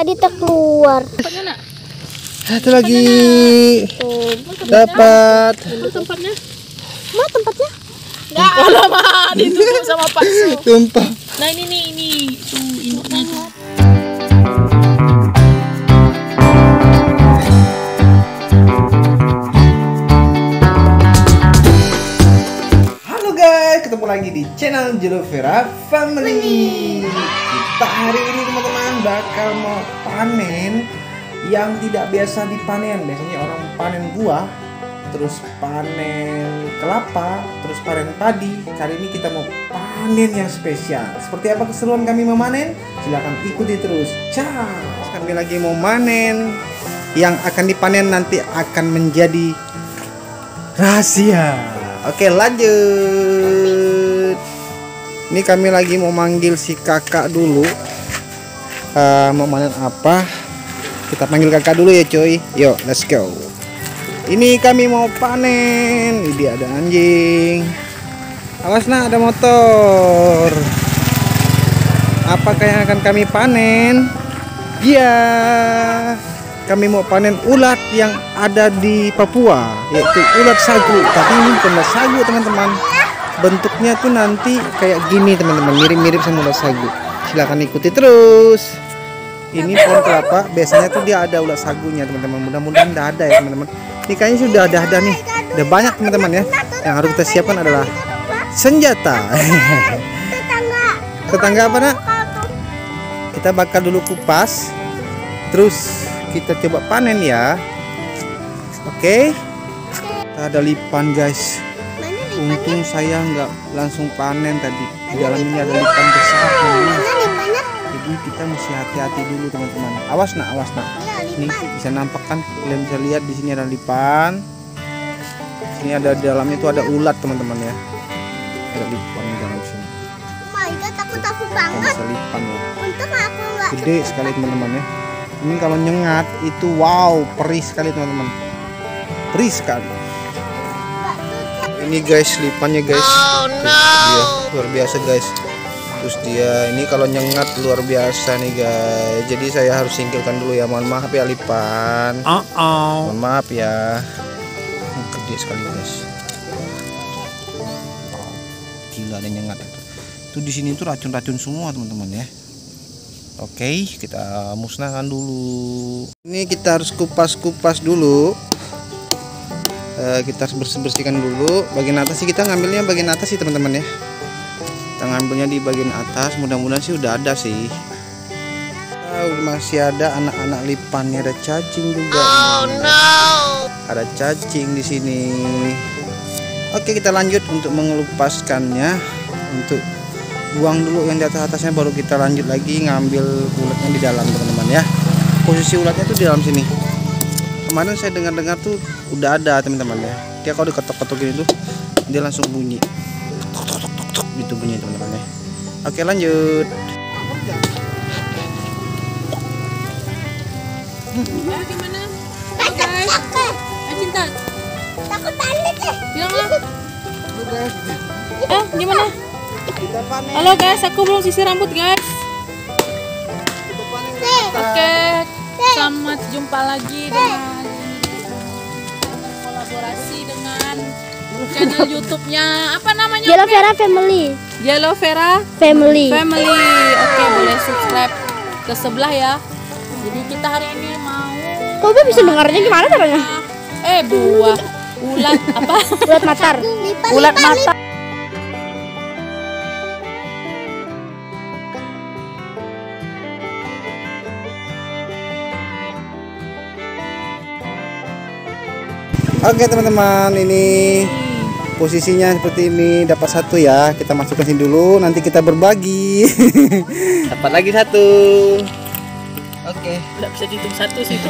Tadi tak keluar. Tempatnya nak? Satu lagi Tuh. dapat. Mana tempatnya? Mana tempatnya? Enggak. Alamak, ditutup sama bakso. Tumpah. Nah ini nih, ini tuh induknya tuh. Halo guys, ketemu lagi di channel Jero Vera Family. Kita hari ini bakal mau panen yang tidak biasa dipanen. Biasanya orang panen buah, terus panen kelapa, terus panen padi. Kali ini kita mau panen yang spesial. Seperti apa keseruan kami memanen? Silahkan ikuti terus. Ciao. Kami lagi mau manen. Yang akan dipanen nanti akan menjadi rahasia. Oke lanjut. Ini kami lagi mau manggil si kakak dulu. Eh, mau panen apa? Kita panggil kakak dulu ya coy. Yuk let's go. Ini kami mau panen. Ini ada anjing. Awas nak ada motor. Apakah yang akan kami panen? Ya, kami mau panen ulat yang ada di Papua, yaitu ulat sagu. Tapi ini bukan sagu, teman-teman. Bentuknya tuh nanti kayak gini, teman-teman. Mirip-mirip sama ulat sagu. Silahkan ikuti terus. Ini pohon kelapa, biasanya tuh dia ada ulat sagunya, teman-teman. Mudah-mudahan udah ada ya, teman-teman. Ini kayaknya sudah ada ada nih. Udah banyak, teman-teman ya. Yang harus kita siapkan adalah senjata. Tetangga. Apa, Nak? kita bakal dulu kupas terus kita coba panen ya oke kita ada lipan guys untung saya nggak langsung panen tadi di dalam ini ada lipan besar jadi kita mesti hati-hati dulu teman-teman. Awas nak awas nak. Iya, ini bisa nampak kan? Kalian bisa lihat di sini ada lipan. Sini ada di dalamnya itu ada ulat teman-teman ya. Ada lipan di dalam sini. Oh my god, takut aku banget. bisa lipan loh Untung aku nggak. gede sekali teman-teman ya. Ini kalau nyengat itu wow perih sekali teman-teman. Perih sekali. Ini guys lipannya guys. Oh, dia luar biasa guys terus dia ini kalau nyengat luar biasa nih guys jadi saya harus singkirkan dulu ya mohon maaf ya lipan mohon maaf ya Hmm, gede sekali guys gila ada nyengat itu di sini tuh racun-racun semua teman-teman ya Oke, kita musnahkan dulu. Ini kita harus kupas-kupas dulu. Eh, kita harus bersih-bersihkan dulu. Bagian atas sih kita ngambilnya bagian atas sih teman-teman ya. Kita ngambilnya di bagian atas. Mudah-mudahan sih udah ada sih. Ah, masih ada anak-anak lipannya ada cacing juga. Oh no. Ada cacing di sini. Oke, kita lanjut untuk mengelupaskannya untuk buang dulu yang di atas atasnya baru kita lanjut lagi ngambil ulatnya di dalam teman-teman ya posisi ulatnya tuh di dalam sini kemarin saya dengar-dengar tuh udah ada teman-teman ya dia kalau diketok-ketok gini tuh dia langsung bunyi gitu bunyi teman-teman ya oke lanjut Eh gimana? Halo guys. Cinta, Takut panik deh. bilang lah. Eh gimana? kita panen Halo guys, aku belum sisir rambut guys. Oke, selamat jumpa lagi dengan kolaborasi dengan channel YouTube-nya apa namanya? Yellow? Vera Family. Yellow Vera Family. Family. Oke, boleh subscribe ke sebelah ya. Jadi kita hari ini mau Kok gue bisa dengarnya gimana caranya? eh buah ulat apa? Ulat matar. Ulat mata. oke teman-teman ini posisinya seperti ini dapat satu ya kita masukkan sini dulu nanti kita berbagi dapat lagi satu oke Tidak bisa dihitung satu sih.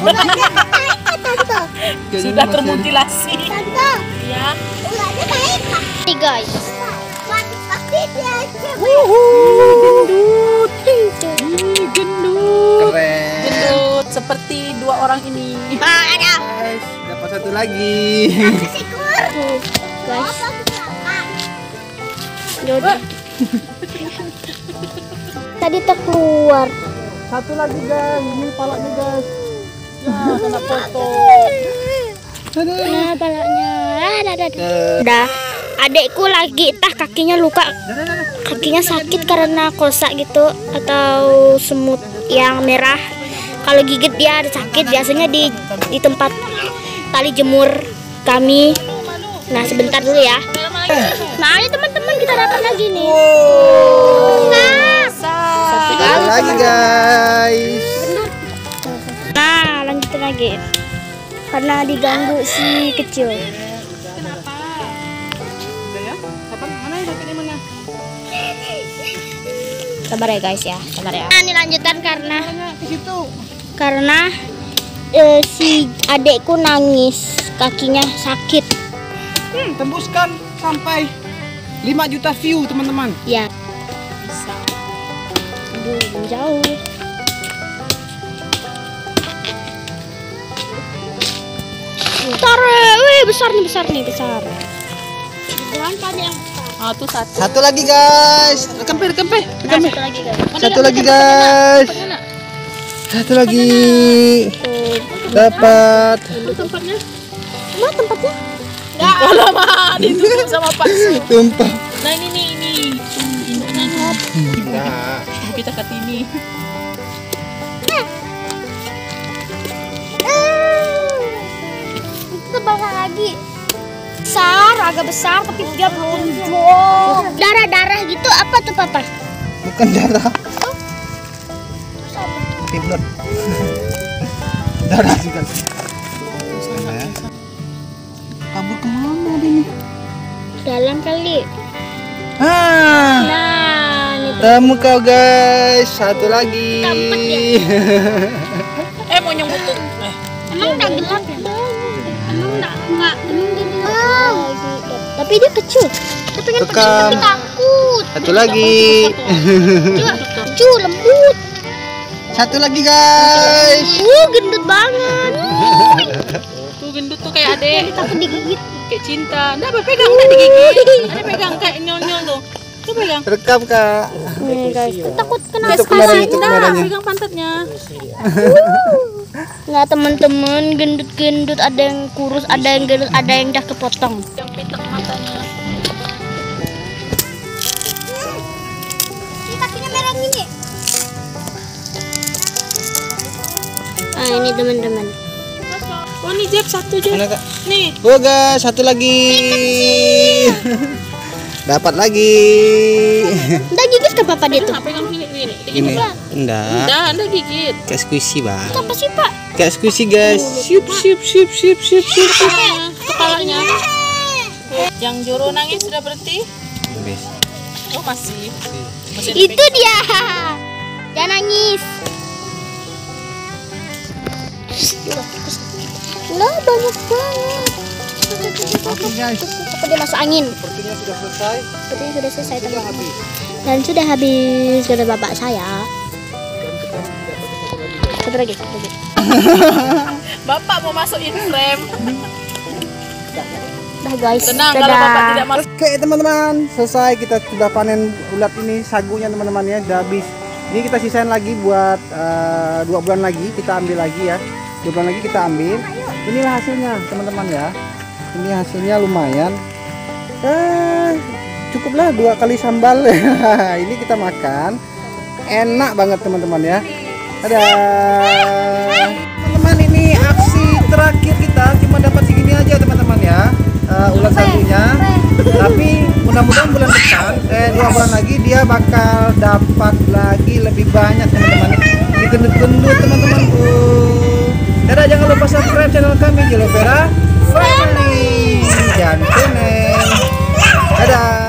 Sudah masih- termutilasi. Tante, Ya. ulatnya naik. Nih guys. Pasti dia Gendut. Gendut. keren Gendut seperti dua orang ini. guys dapat satu lagi guys. Yaudah. Tadi tak keluar. Satu lagi guys, ini palanya guys. Ya, kena foto. Aduh. Nah, palanya. Ah, dah, dah, dah. Dah. Adekku lagi tah kakinya luka. Kakinya sakit karena kosak gitu atau semut yang merah. Kalau gigit dia ada sakit biasanya di di tempat tali jemur kami. Nah, sebentar dulu ya. Nah, ini teman-teman kita dapat lagi nih. Nah, Satu lagi guys. Nah, lanjutin lagi. Karena diganggu si kecil. Udah ya? Kapan? Mana ya mana? Sabar ya guys ya, sabar ya. Nah, ini lanjutan karena Mana? Ke situ. karena eh, si adekku nangis, kakinya sakit. Hmm, tembuskan sampai 5 juta view teman-teman. Ya. Bisa. Aduh, jauh. Taruh, wih besar nih, besar nih, besar. Jangan pada yang besar. Ah, tuh satu. Satu lagi guys. Kempe, kempe. Nah, satu lagi guys. Satu lagi guys. Satu lagi. Dapat. itu tempatnya. Mana tempatnya? Oh lama ditutup sama palsu. Tumpah. Nah ini nih ini. Ini ibu kita kat ini. Itu banyak lagi. Besar, agak besar tapi dia melonjak. Darah-darah gitu apa tuh papa? Bukan darah. Blood. darah juga. Dalam kali. Ah, Nah, temu kau guys. Satu lagi. Tampet ya? Eh mau nyebut tuh. Eh, Emang udah gelap ya? Emang enggak enggak emang gelap. Tapi dia kecil. Pengen Tukang. pegang tapi takut. Satu lagi. Kecil lembut. Satu lagi guys. Uh, gendut banget. tuh gendut tuh kayak adek. Takut digigit. Kayak cinta. Nah, pegang enggak digigit. Ada pegang kayak nyol-nyol tuh. Tuh pegang. Rekam kak. Nih guys, takut kena Itu kemarin itu Nah, pegang pantatnya. Nggak teman-teman gendut-gendut ada yang kurus, ada yang gendut, ada yang udah kepotong. Yang pitek matanya. Kakinya merah gini. Ah ini teman-teman. Oh nih Jeb satu Jeb. Mana kak? Nih. Oh guys, satu lagi. Dapat lagi. Udah gigit ke papa dia tuh. Pegang, pegang sini sini. Ini. Enggak. Udah, anda gigit. Kayak squishy bang. Apa sih pak? Kayak squishy guys. Siup siup siup siup siup siup. Kepalanya, kepalanya. Yang Joro nangis sudah berhenti? Habis. Oh masih. Masih Itu dia. Jangan nangis. Lah banyak banget. Oke guys, dia masuk angin? sepertinya sudah selesai. Sepertinya sudah selesai Sudah teman-teman. habis. Dan sudah habis kata bapak saya. Satu lagi, satu lagi. Bapak mau masukin frame. Dah guys. Tenang dadah. kalau bapak tidak masuk. Oke teman-teman, selesai kita sudah panen ulat ini sagunya teman-teman ya, sudah habis. Ini kita sisain lagi buat eh, dua bulan lagi kita ambil lagi ya. Bulan lagi kita ambil. Inilah hasilnya teman-teman ya. Ini hasilnya lumayan. Eh, cukuplah dua kali sambal. ini kita makan. Enak banget teman-teman ya. Ada. Teman-teman ini aksi terakhir kita cuma dapat segini aja teman-teman ya. Eh, ulat sagunya. Tapi mudah-mudahan bulan depan, eh dua bulan lagi dia bakal dapat lagi lebih banyak teman-teman. Digendut-gendut teman-teman. Dadah, jangan lupa subscribe channel kami Jelopera Family. Jangan kuning. Dadah.